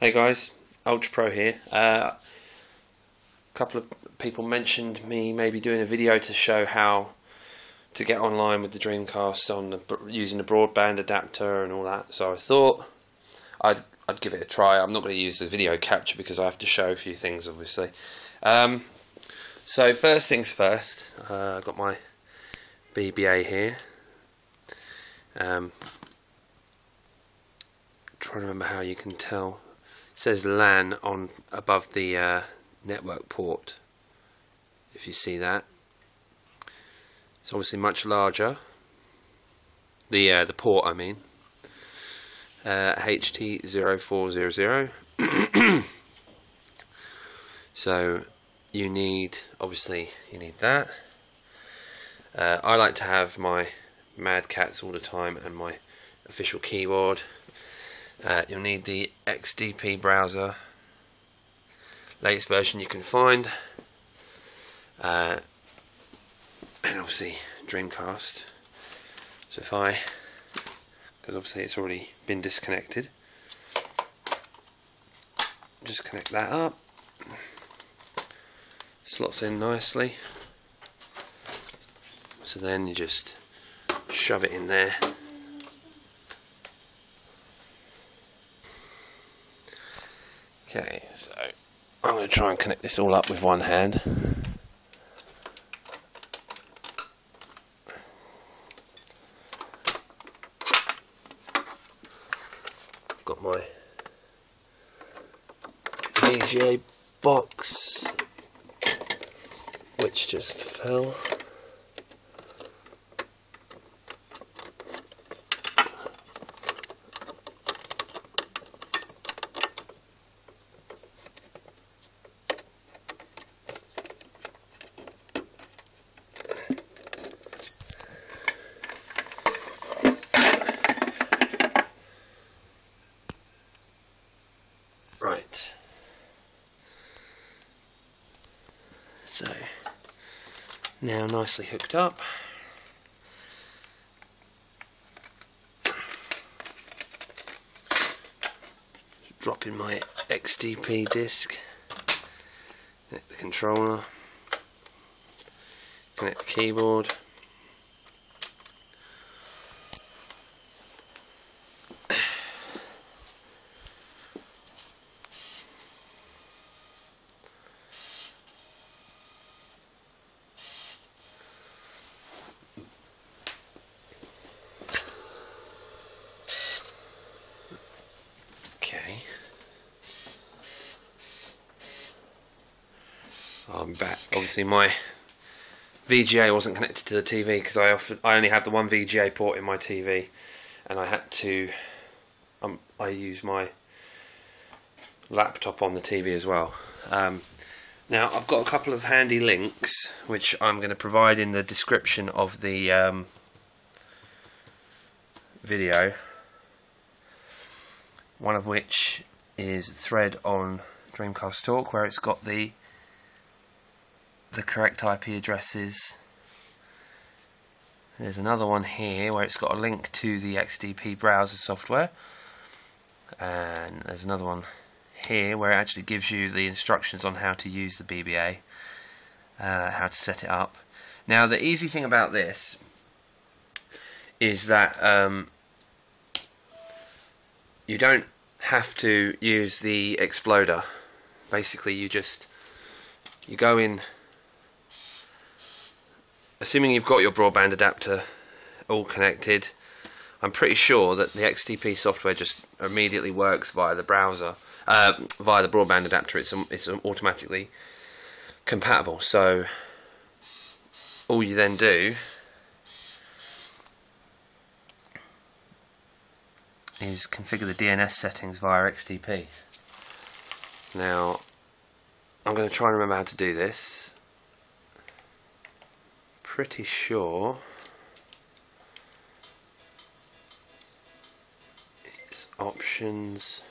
Hey guys, Ultrapro here. Uh, a couple of people mentioned me maybe doing a video to show how to get online with the Dreamcast on the, using the broadband adapter and all that. So I thought I'd I'd give it a try. I'm not going to use the video capture because I have to show a few things, obviously. Um, so first things first, uh, I've got my BBA here. Um, trying to remember how you can tell. Says LAN on above the uh, network port. If you see that, it's obviously much larger. The uh, the port, I mean. Uh, HT0400. so you need obviously you need that. Uh, I like to have my Mad Catz all the time and my official keyboard. Uh, you'll need the XDP browser, latest version you can find, uh, and obviously Dreamcast. So if I, because obviously it's already been disconnected, just connect that up, slots in nicely. So then you just shove it in there. Okay, so I'm going to try and connect this all up with one hand. Got my VGA box, which just fell. Right. So, now nicely hooked up. Drop in my XDP disc, connect the controller, connect the keyboard. Okay. I'm back. Obviously, my VGA wasn't connected to the TV because I often, I only have the one VGA port in my TV, and I had to um, I use my laptop on the TV as well. Um, now I've got a couple of handy links which I'm going to provide in the description of the um, video one of which is a thread on Dreamcast Talk where it's got the the correct IP addresses. There's another one here where it's got a link to the XDP browser software. And there's another one here where it actually gives you the instructions on how to use the BBA, uh, how to set it up. Now the easy thing about this is that um, you don't have to use the exploder basically you just you go in assuming you've got your broadband adapter all connected I'm pretty sure that the XDP software just immediately works via the browser uh, via the broadband adapter it's, it's automatically compatible so all you then do is configure the DNS settings via XDP. Now, I'm going to try and remember how to do this pretty sure it's options,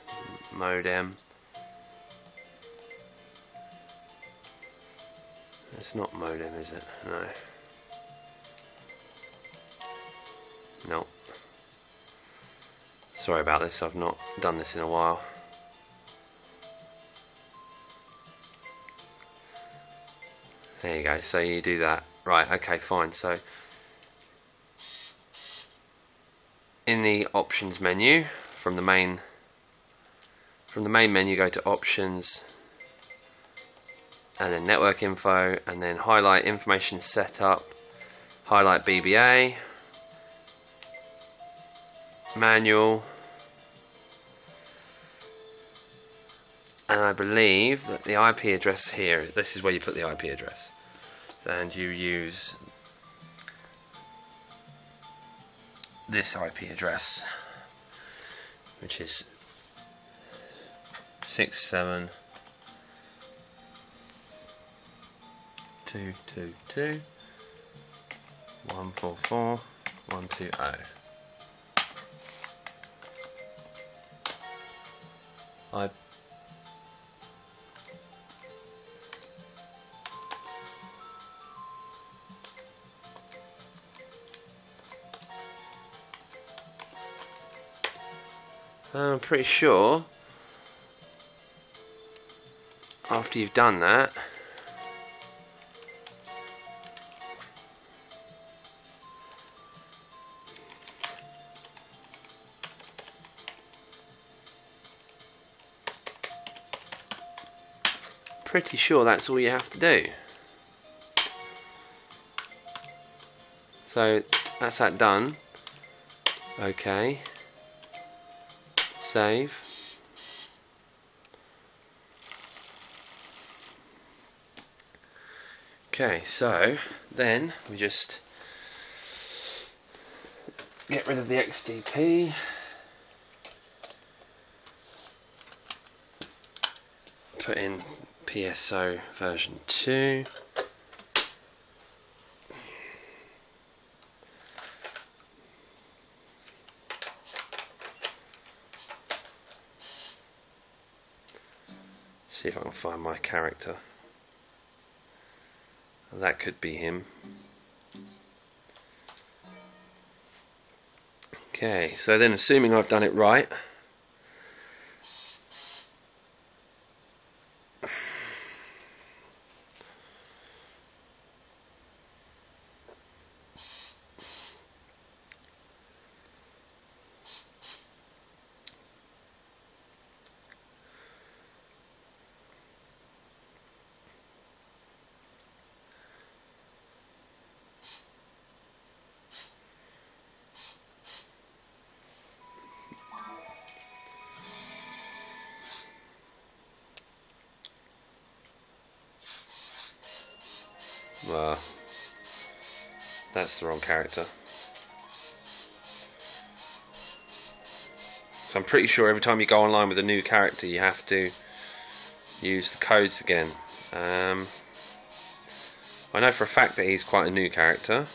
modem. It's not modem, is it? No. No. Nope. Sorry about this, I've not done this in a while. There you go, so you do that Right. Okay. Fine. So in the options menu from the main from the main menu go to options and then network info and then highlight information setup highlight BBA manual and I believe that the IP address here this is where you put the IP address and you use this IP address which is six seven two two two one four four one two oh. I I'm pretty sure after you've done that pretty sure that's all you have to do. So that's that done. Okay save Okay, so then we just get rid of the XDP. Put in PSO version 2. See if I can find my character. That could be him. Okay, so then assuming I've done it right, that's the wrong character. So I'm pretty sure every time you go online with a new character you have to use the codes again. Um, I know for a fact that he's quite a new character.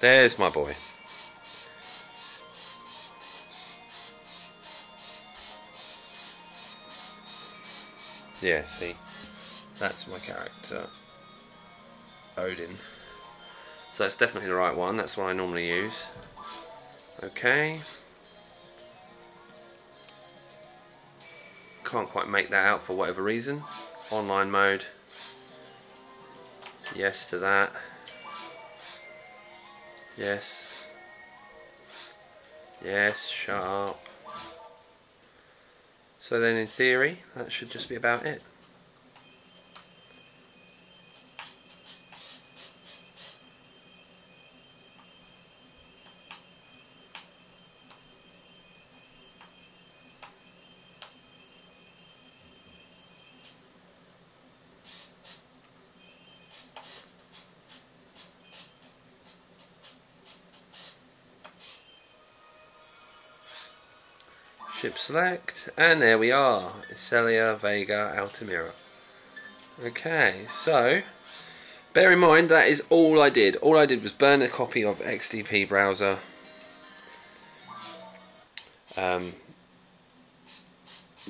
There's my boy. Yeah, see, that's my character, Odin. So that's definitely the right one, that's what I normally use. Okay. Can't quite make that out for whatever reason. Online mode. Yes to that. Yes. Yes, shut up. So then in theory, that should just be about it. Ship select, and there we are, Celia Vega Altamira. Okay, so bear in mind that is all I did. All I did was burn a copy of XDP browser. Um,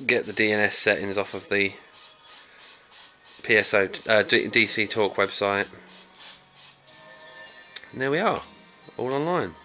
get the DNS settings off of the PSO uh, DC Talk website. And there we are, all online.